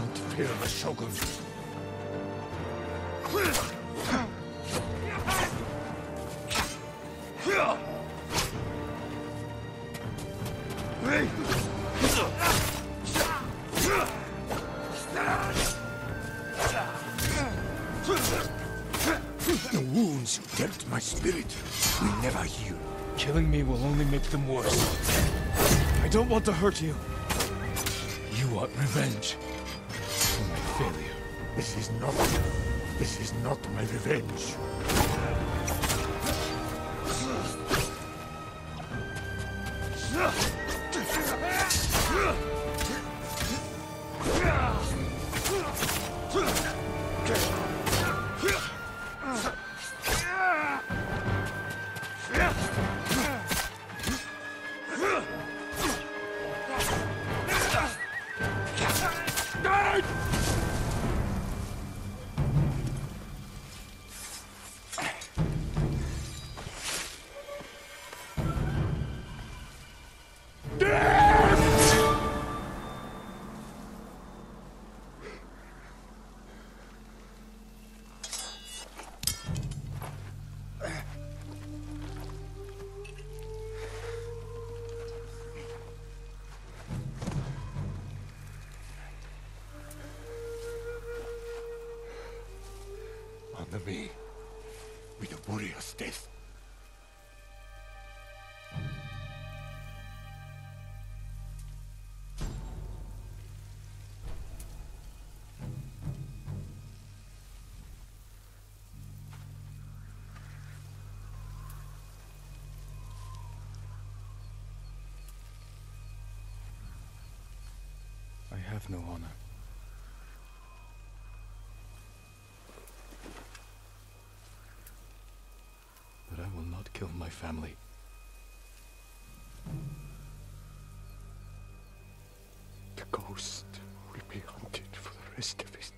can't fear the Shogun. The wounds you dealt my spirit will never heal. Killing me will only make them worse. I don't want to hurt you. You want revenge failure. This is not... This is not my revenge. With a warrior's death. I have no honor. I will not kill my family. The ghost will be hunted for the rest of his.